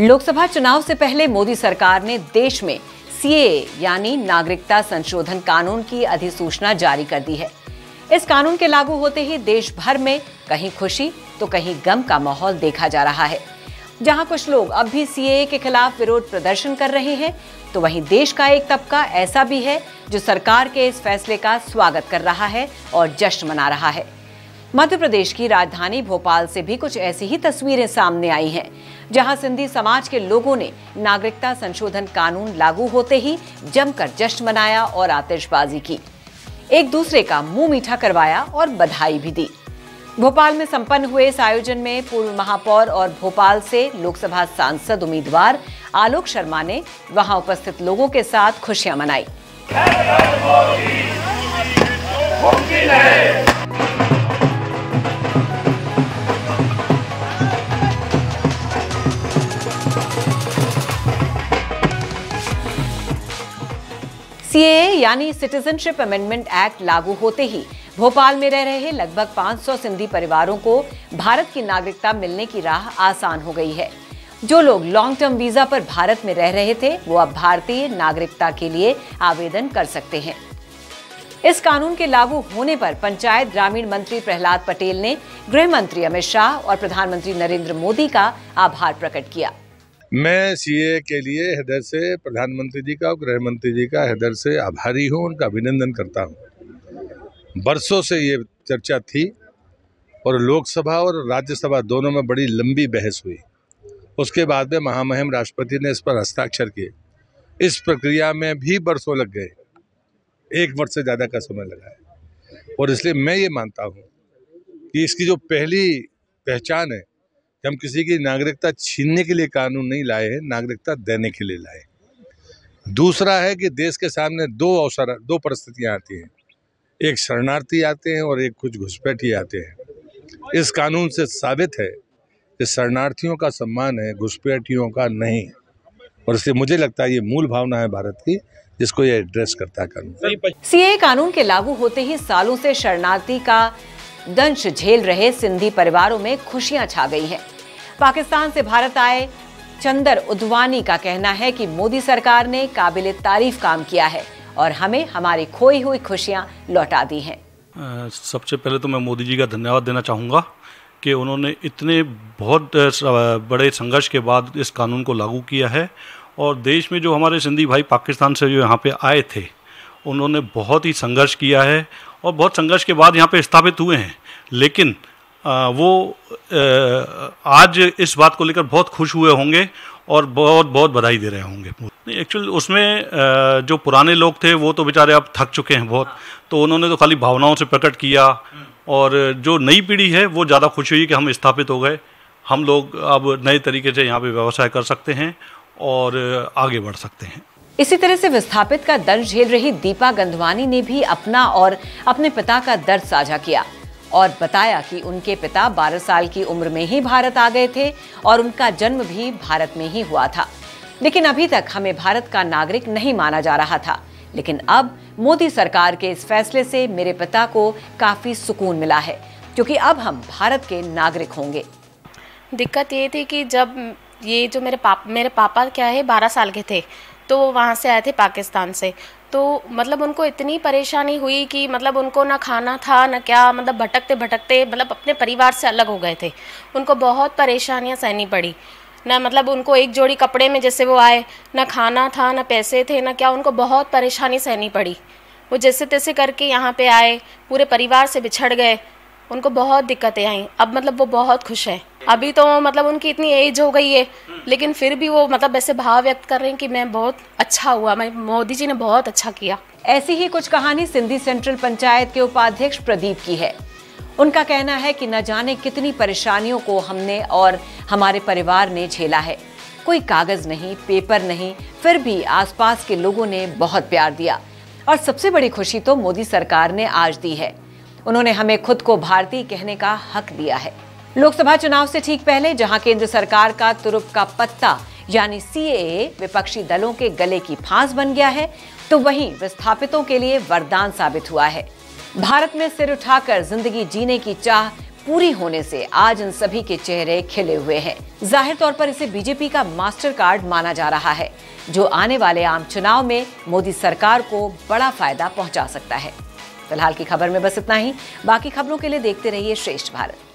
लोकसभा चुनाव से पहले मोदी सरकार ने देश में सीए, यानी नागरिकता संशोधन कानून की अधिसूचना जारी कर दी है। इस कानून के लागू होते ही देश भर में कहीं खुशी तो कहीं गम का माहौल देखा जा रहा है। जहाँ कुछ लोग अब भी सीए के खिलाफ विरोध प्रदर्शन कर रहे हैं तो वहीं देश का एक तबका ऐसा भी है जो सरकार के इस फैसले का स्वागत कर रहा है और जश्न मना रहा है। मध्य प्रदेश की राजधानी भोपाल से भी कुछ ऐसी ही तस्वीरें सामने आई हैं, जहाँ सिंधी समाज के लोगों ने नागरिकता संशोधन कानून लागू होते ही जमकर जश्न मनाया और आतिशबाजी की। एक दूसरे का मुँह मीठा करवाया और बधाई भी दी। भोपाल में संपन्न हुए इस आयोजन में पूर्व महापौर और भोपाल से लोकसभा सांसद उम्मीदवार आलोक शर्मा ने वहाँ उपस्थित लोगों के साथ खुशियाँ मनाई। सीए यानी सिटीजनशिप अमेंडमेंट एक्ट लागू होते ही भोपाल में रह रहे लगभग 500 सिंधी परिवारों को भारत की नागरिकता मिलने की राह आसान हो गई है। जो लोग लॉन्ग टर्म वीज़ा पर भारत में रह रहे थे, वो अब भारतीय नागरिकता के लिए आवेदन कर सकते हैं। इस कानून के लागू होने पर पंचायत ग्रामीण मंत्री प्रहलाद पटेल ने गृह मंत्री अमित शाह और प्रधानमंत्री नरेंद्र मोदी का आभार प्रकट किया। मैं सीए के लिए हृदय से प्रधानमंत्री जी का और गृह मंत्री जी का हृदय से आभारी हूँ, उनका अभिनंदन करता हूँ। बरसों से ये चर्चा थी और लोकसभा और राज्यसभा दोनों में बड़ी लंबी बहस हुई। उसके बाद में महामहिम राष्ट्रपति ने इस पर हस्ताक्षर किए। इस प्रक्रिया में भी बरसों लग गए। एक वर्ष से ज़्यादा का समय लगा है। और इसलिए मैं ये मानता हूँ कि इसकी जो पहली पहचान है कि हम किसी की नागरिकता छीनने के लिए कानून नहीं लाए हैं, नागरिकता देने के लिए लाए दूसरा है कि देश के सामने दो अवसर, दो परिस्थितियाँ आती हैं। एक शरणार्थी आते हैं और एक कुछ घुसपैठी आते हैं। इस कानून से साबित है कि शरणार्थियों का सम्मान है, घुसपैठियों का नहीं। और इसलिए मुझे लगता है ये मूल भावना है भारत की, जिसको ये एड्रेस करता है कानून। सीए कानून के लागू होते ही सालों से शरणार्थी का दंश झेल रहे सिंधी परिवारों में खुशियाँ छा गई हैं। पाकिस्तान से भारत आए चंदर उद्वानी का कहना है कि मोदी सरकार ने काबिल तारीफ़ काम किया है और हमें हमारी खोई हुई खुशियाँ लौटा दी हैं। सबसे पहले तो मैं मोदी जी का धन्यवाद देना चाहूँगा कि उन्होंने इतने बहुत बड़े संघर्ष के बाद इस कानून को लागू किया है और देश में जो हमारे सिंधी भाई पाकिस्तान से जो यहाँ पे आए थे, उन्होंने बहुत ही संघर्ष किया है और बहुत संघर्ष के बाद यहाँ पे स्थापित हुए हैं। लेकिन आ, वो आ, आज इस बात को लेकर बहुत खुश हुए होंगे और बहुत बहुत बधाई दे रहे होंगे। एक्चुअल उसमें जो पुराने लोग थे वो तो बेचारे अब थक चुके हैं बहुत। तो उन्होंने तो खाली भावनाओं से प्रकट किया और जो नई पीढ़ी है वो ज़्यादा खुश हुई कि हम स्थापित हो गए। हम लोग अब नए तरीके से यहाँ पे व्यवसाय कर सकते हैं और आगे बढ़ सकते हैं। इसी तरह से विस्थापित का दर्द झेल रही दीपा गंधवानी ने भी अपना और अपने पिता का दर्द साझा किया और बताया कि उनके पिता 12 साल की उम्र में ही भारत आ गए थे और उनका जन्म भी भारत में ही हुआ था। लेकिन अभी तक हमें भारत का नागरिक नहीं माना जा रहा था। लेकिन अब मोदी सरकार के इस फैसले से मेरे पिता को काफ़ी सुकून मिला है, क्योंकि अब हम भारत के नागरिक होंगे। दिक्कत ये थी कि जब ये जो मेरे पापा मेरे पापा क्या है, बारह साल के थे तो वो वहाँ से आए थे पाकिस्तान से। तो मतलब उनको इतनी परेशानी हुई कि मतलब उनको ना खाना था, ना क्या मतलब भटकते भटकते मतलब अपने परिवार से अलग हो गए थे। उनको बहुत परेशानियाँ सहनी पड़ी। ना मतलब उनको एक जोड़ी कपड़े में जैसे वो आए, ना खाना था, ना पैसे थे, ना क्या, उनको बहुत परेशानी सहनी पड़ी। वो जैसे तैसे करके यहाँ पे आए, पूरे परिवार से बिछड़ गए। उनको बहुत दिक्कतें आई। अब मतलब वो बहुत खुश है। अभी तो मतलब उनकी इतनी एज हो गई है लेकिन फिर भी वो मतलब ऐसे भाव व्यक्त कर रहे हैं कि मैं बहुत अच्छा हुआ, मैं, मोदी जी ने बहुत अच्छा किया। ऐसी ही कुछ कहानी सिंधी सेंट्रल पंचायत के उपाध्यक्ष प्रदीप की है। उनका कहना है कि न जाने कितनी परेशानियों को हमने और हमारे परिवार ने झेला है। कोई कागज़ नहीं, पेपर नहीं, फिर भी आसपास के लोगों ने बहुत प्यार दिया। और सबसे बड़ी खुशी तो मोदी सरकार ने आज दी है। उन्होंने हमें खुद को भारतीय कहने का हक दिया है। लोकसभा चुनाव से ठीक पहले जहाँ केंद्र सरकार का तुरुप का पत्ता, यानी सीएए विपक्षी दलों के गले की फांस बन गया है तो वहीं विस्थापितों के लिए वरदान साबित हुआ है। भारत में सिर उठाकर ज़िंदगी जीने की चाह पूरी होने से आज इन सभी के चेहरे खिले हुए हैं। ज़ाहिर तौर पर इसे बीजेपी का मास्टर कार्ड माना जा रहा है, जो आने वाले आम चुनाव में मोदी सरकार को बड़ा फ़ायदा पहुँचा सकता है। फ़िलहाल की खबर में बस इतना ही, बाकी खबरों के लिए देखते रहिए श्रेष्ठ भारत।